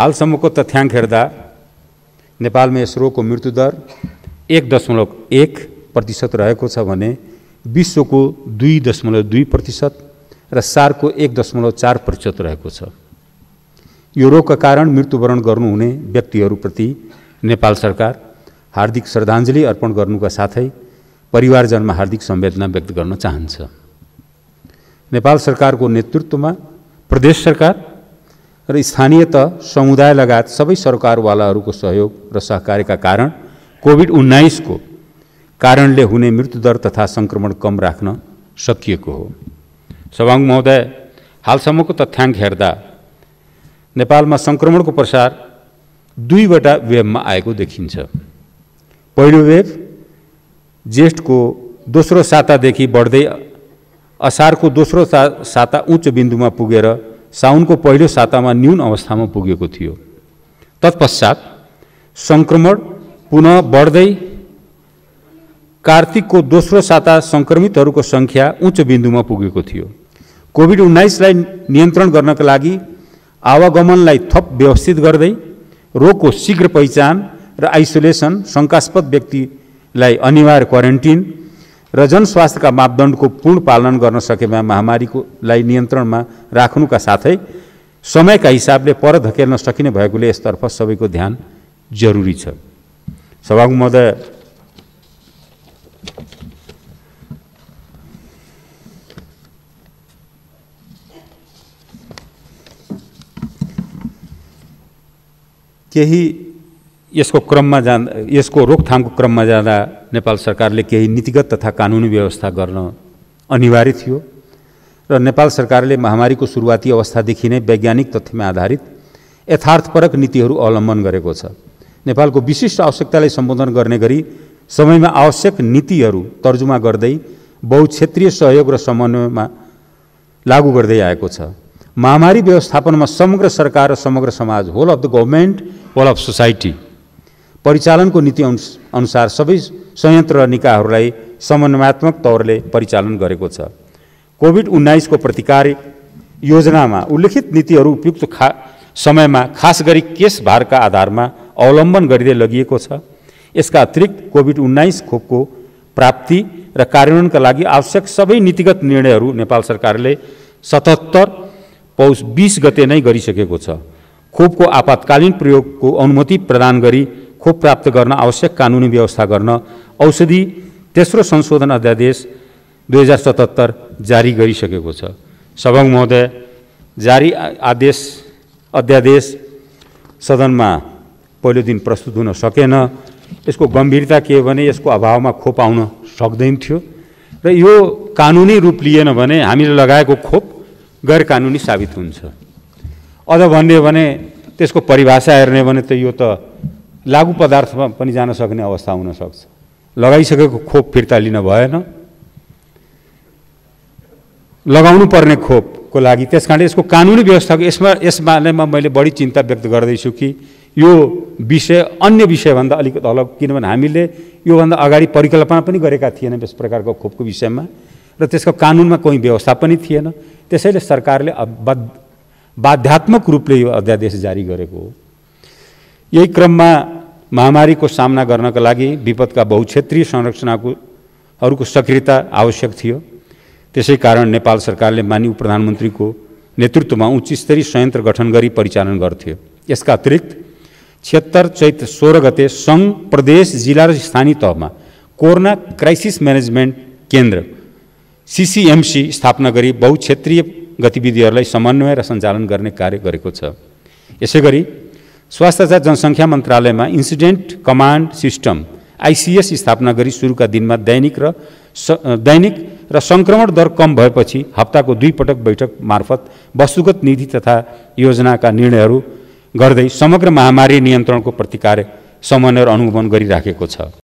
हालसम्मको तथ्याङ्क हेर्दा नेपालमा यस रोगको मृत्युदर एक दशमलव एक प्रतिशत रहेको छ भने विश्वको दुई दशमलव दुई प्रतिशत र सारको एक दशमलव चार प्रतिशत रहेको छ। यो रोगका कारण मृत्युवरण गर्नुहुने व्यक्तिहरूप्रति नेपाल सरकार हार्दिक श्रद्धाञ्जली अर्पण गर्नुका साथै परिवारजनमा हार्दिक संवेदना व्यक्त गर्न चाहन्छ। नेपाल सरकारको नेतृत्वमा प्रदेश सरकार र स्थानीय तह समुदाय लगायत सबै सरकारवालाहरूको सहयोग र सहकार्यका कारण कोभिड उन्नाइसको कारणले हुने मृत्युदर तथा सङ्क्रमण कम राख्न सकिएको हो। सभामुख महोदय हालसम्मको तथ्याङ्क हेर्दा नेपालमा सङ्क्रमणको प्रसार दुईवटा वेबमा आएको देखिन्छ। पहिलो वेब जेष्ठको दोस्रो सातादेखि बढ्दै असारको दोस्रो सा साता उच्च बिन्दुमा पुगेर साउनको पहिलो सातामा न्यून अवस्थामा पुगेको थियो। तत्पश्चात सङ्क्रमण पुनः बढ्दै कार्तिकको दोस्रो साता सङ्क्रमितहरूको सङ्ख्या उच्च बिन्दुमा पुगेको थियो। कोभिड उन्नाइसलाई नियन्त्रण गर्नका लागि आवागमनलाई थप व्यवस्थित गर्दै रोगको शीघ्र पहिचान र आइसोलेसन शङ्कास्पद व्यक्तिलाई अनिवार्य क्वारेन्टिन र जनस्वास्थ्यका मापदण्डको पूर्ण पालन गर्न सकेमा महामारीकोलाई नियन्त्रणमा राख्नुका साथै समयका हिसाबले पर धकेल्न सकिने भएकोले यसतर्फ सबैको ध्यान जरुरी छ। सभामुख महोदय केही यसको क्रममा जाँदा यसको रोकथामको क्रममा जाँदा नेपाल सरकारले केही नीतिगत तथा कानुनी व्यवस्था गर्न अनिवार्य थियो र नेपाल सरकारले महामारीको सुरुवाती अवस्थादेखि नै वैज्ञानिक तथ्यमा आधारित यथार्थपरक नीतिहरू अवलम्बन गरेको छ। नेपालको विशिष्ट आवश्यकतालाई सम्बोधन गर्ने गरी समयमा आवश्यक नीतिहरू तर्जुमा गर्दै बहुक्षेत्रीय सहयोग र समन्वयमा लागू गर्दै आएको छ। महामारी व्यवस्थापनमा समग्र सरकार र समग्र समाज whole of the government whole of society परिचालनको नीति अनुसार सबै संयन्त्र निकायहरूलाई समन्वयात्मक तौरले परिचालन गरेको छ। कोभिड उन्नाइसको प्रतिकार योजनामा उल्लेखित नीतिहरू उपयुक्त खा समयमा खास गरी केस भारका आधारमा अवलम्बन गरिँदै लगिएको छ। यसका अतिरिक्त कोभिड उन्नाइस खोपको प्राप्ति र कार्यान्वयनका लागि आवश्यक सबै नीतिगत निर्णयहरू नेपाल सरकारले सतहत्तर पौष बिस गते नै गरिसकेको छ। खोपको आपतकालीन प्रयोगको अनुमति प्रदान गरी खोप प्राप्त गर्न आवश्यक कानुनी व्यवस्था गर्न औषधि तेस्रो संशोधन अध्यादेश दुई हजार सतहत्तर जारी गरिसकेको छ। सभामुख महोदय जारी आदेश अध्यादेश सदनमा पहिलो दिन प्रस्तुत हुन सकेन। यसको गम्भीरता के हो भने यसको अभावमा खोप आउन सक्दैन थियो र यो कानुनी रूप लिएन भने हामीले लगाएको खोप गैर कानुनी साबित हुन्छ। अझ भन्ने भने त्यसको परिभाषा हेर्ने भने त यो त लागु पदार्थमा पनि जान सक्ने अवस्था हुनसक्छ लगाइसकेको खोप फिर्ता लिन भएन। लगाउनु पर्ने खोपको लागि त्यस कारण यसको कानुनी व्यवस्थाको यसमा यस बारेमा मैले बढी चिन्ता व्यक्त गर्दैछु कि यो विषय अन्य विषयभन्दा अलिकति अलग किनभने हामीले योभन्दा अगाडि परिकल्पना पनि गरेका थिएनौँ यस प्रकारको खोपको विषयमा र त्यसको कानुनमा कोही व्यवस्था पनि थिएन। त्यसैले सरकारले बाध्यात्मक रूपले यो अध्यादेश जारी गरेको हो। यही क्रममा महामारीको सामना गर्नका लागि विपदका बहुक्षेत्रीय संरचनाको हरूको सक्रियता आवश्यक थियो। त्यसै कारण नेपाल सरकारले माननीय प्रधानमन्त्रीको नेतृत्वमा उच्च स्तरीय संयन्त्र गठन गरी परिचालन गर्थ्यो यसका अतिरिक्त छिहत्तर चैत सोह्र गते सङ्घ प्रदेश जिल्ला र स्थानीय तहमा कोरोना क्राइसिस म्यानेजमेन्ट केन्द्र सिसिएमसी स्थापना गरी बहुक्षेत्रीय गतिविधिहरूलाई समन्वय र सञ्चालन गर्ने कार्य गरेको छ। यसै गरी स्वास्थ्य तथा जनसङ्ख्या मन्त्रालयमा इन्सिडेन्ट कमान्ड सिस्टम आइसिएस स्थापना गरी सुरुका दिनमा दैनिक र दैनिक र सङ्क्रमण दर कम भएपछि हप्ताको दुई पटक बैठक मार्फत वस्तुगत नीति तथा योजनाका निर्णयहरू गर्दै समग्र महामारी नियन्त्रणको प्रतिकार समन्वय र अनुगमन गरिराखेको छ।